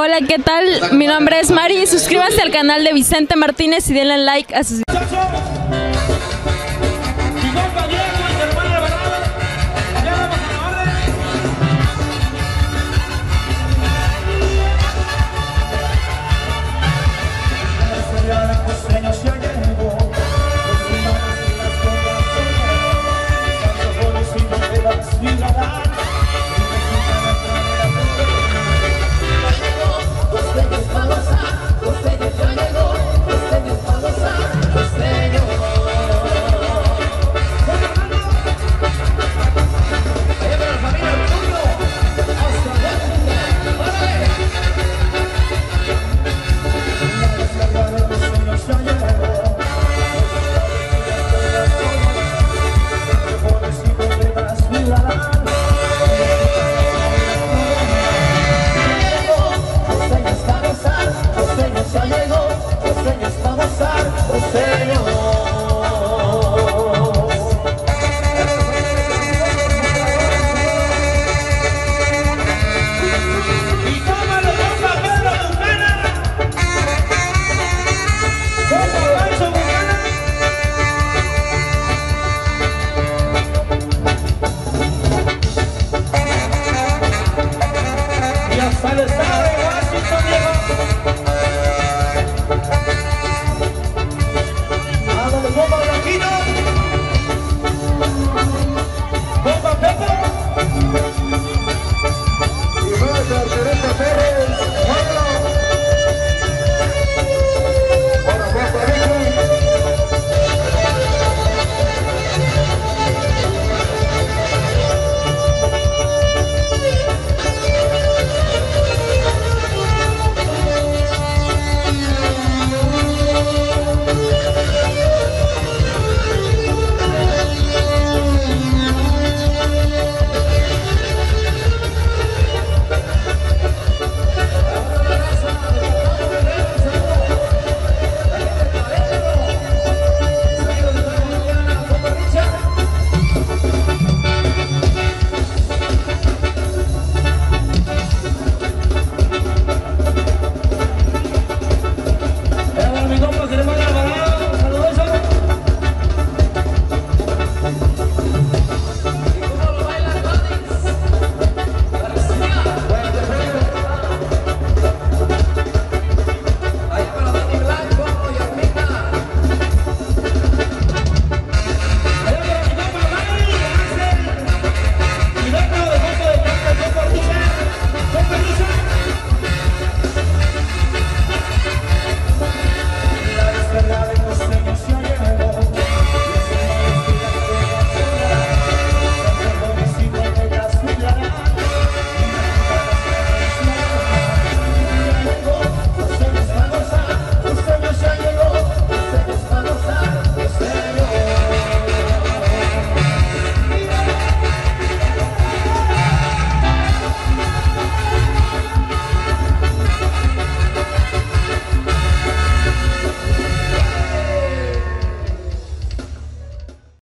Hola, ¿qué tal? Mi nombre es Mari. Suscríbanse al canal de Vicente Martínez y denle like a sus...